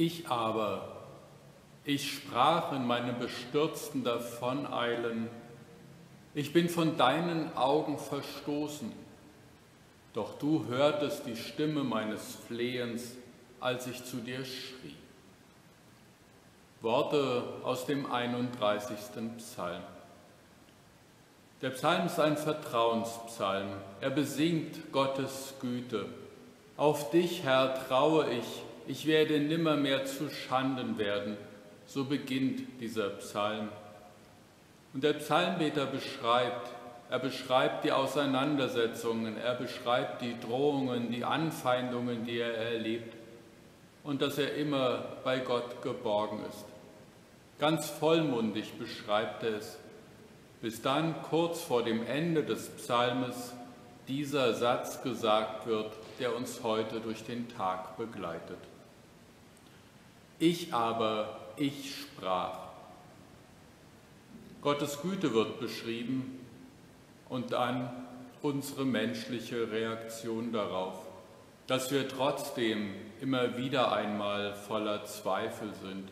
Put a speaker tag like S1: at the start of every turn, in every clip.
S1: Ich aber, ich sprach in meinem bestürzten Davoneilen, ich bin von deinen Augen verstoßen, doch du hörtest die Stimme meines Flehens, als ich zu dir schrie. Worte aus dem 31. Psalm. Der Psalm ist ein Vertrauenspsalm. Er besingt Gottes Güte. Auf dich, Herr, traue ich, ich werde nimmermehr zu Schanden werden. So beginnt dieser Psalm. Und der Psalmbeter beschreibt, er beschreibt die Auseinandersetzungen, er beschreibt die Drohungen, die Anfeindungen, die er erlebt und dass er immer bei Gott geborgen ist. Ganz vollmundig beschreibt er es, bis dann kurz vor dem Ende des Psalmes dieser Satz gesagt wird, der uns heute durch den Tag begleitet. Ich aber, ich sprach. Gottes Güte wird beschrieben und dann unsere menschliche Reaktion darauf, dass wir trotzdem immer wieder einmal voller Zweifel sind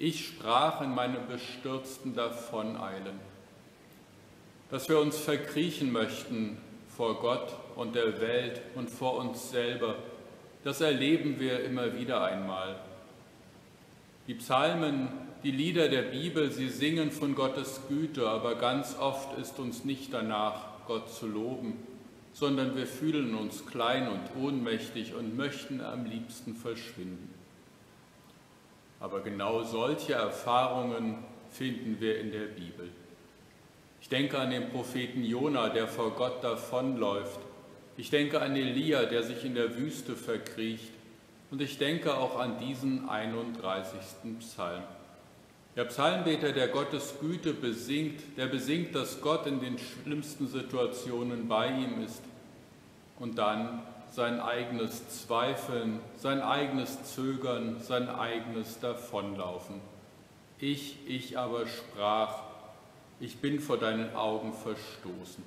S1: ich sprach in meinem bestürzten Davoneilen, dass wir uns verkriechen möchten vor Gott und der Welt und vor uns selber. Das erleben wir immer wieder einmal. Die Psalmen, die Lieder der Bibel, sie singen von Gottes Güte, aber ganz oft ist uns nicht danach, Gott zu loben, sondern wir fühlen uns klein und ohnmächtig und möchten am liebsten verschwinden. Aber genau solche Erfahrungen finden wir in der Bibel. Ich denke an den Propheten Jona, der vor Gott davonläuft. Ich denke an Elia, der sich in der Wüste verkriecht. Und ich denke auch an diesen 31. Psalm. Der Psalmbeter, der Gottes Güte besingt, der besingt, dass Gott in den schlimmsten Situationen bei ihm ist. Und dann sein eigenes Zweifeln, sein eigenes Zögern, sein eigenes Davonlaufen. Ich, ich aber sprach, ich bin vor deinen Augen verstoßen.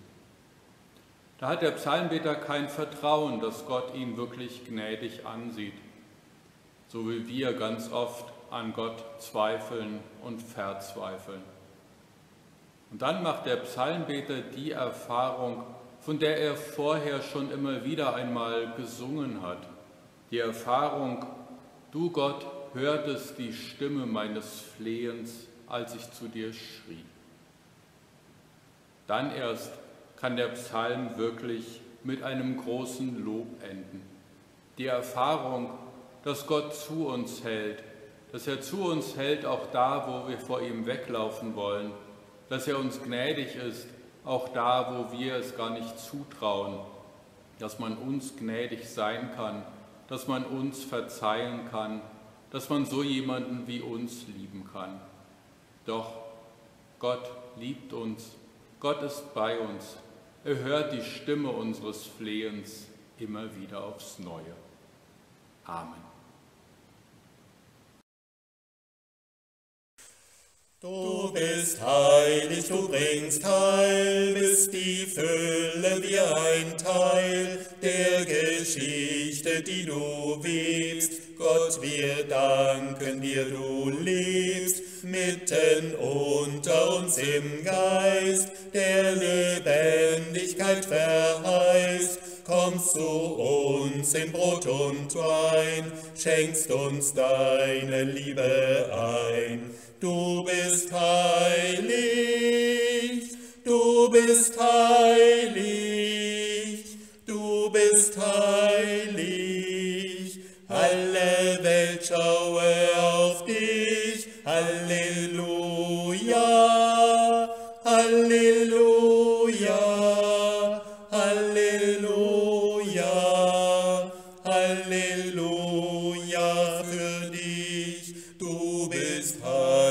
S1: Da hat der Psalmbeter kein Vertrauen, dass Gott ihn wirklich gnädig ansieht, so wie wir ganz oft an Gott zweifeln und verzweifeln. Und dann macht der Psalmbeter die Erfahrung, von der er vorher schon immer wieder einmal gesungen hat. Die Erfahrung, du Gott hörtest die Stimme meines Flehens, als ich zu dir schrie. Dann erst kann der Psalm wirklich mit einem großen Lob enden. Die Erfahrung, dass Gott zu uns hält, dass er zu uns hält, auch da, wo wir vor ihm weglaufen wollen, dass er uns gnädig ist, auch da, wo wir es gar nicht zutrauen, dass man uns gnädig sein kann, dass man uns verzeihen kann, dass man so jemanden wie uns lieben kann. Doch Gott liebt uns, Gott ist bei uns, er hört die Stimme unseres Flehens immer wieder aufs Neue. Amen.
S2: Du bist heilig, du bringst Heil, bist die Fülle wie ein Teil der Geschichte, die du webst. Gott, wir danken dir, du lebst mitten unter uns im Geist, der Lebendigkeit verheißt kommst zu uns in Brot und Wein, schenkst uns deine Liebe ein. Du bist heilig, du bist heilig, du bist heilig. Alle Welt schaue auf dich, Halleluja, Halleluja, Halleluja, Halleluja für dich. Du bist heilig,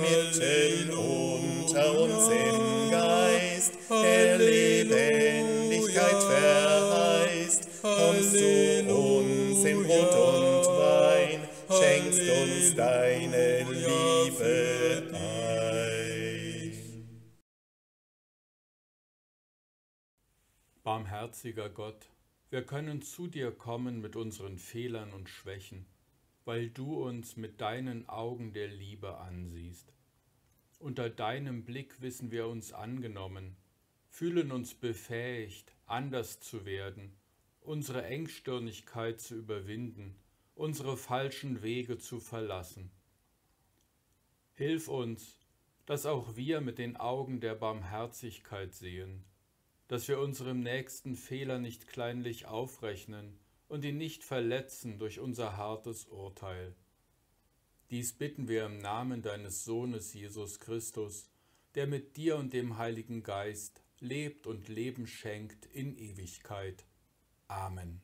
S2: mitten unter uns im Geist, der Lebendigkeit verheißt, kommst du uns in Brot und Wein, schenkst uns deine Liebe ein.
S1: Barmherziger Gott, wir können zu dir kommen mit unseren Fehlern und Schwächen, weil du uns mit deinen Augen der Liebe ansiehst. Unter deinem Blick wissen wir uns angenommen, fühlen uns befähigt, anders zu werden, unsere Engstirnigkeit zu überwinden, unsere falschen Wege zu verlassen. Hilf uns, dass auch wir mit den Augen der Barmherzigkeit sehen, dass wir unserem nächsten Fehler nicht kleinlich aufrechnen und ihn nicht verletzen durch unser hartes Urteil. Dies bitten wir im Namen deines Sohnes Jesus Christus, der mit dir und dem Heiligen Geist lebt und Leben schenkt in Ewigkeit. Amen.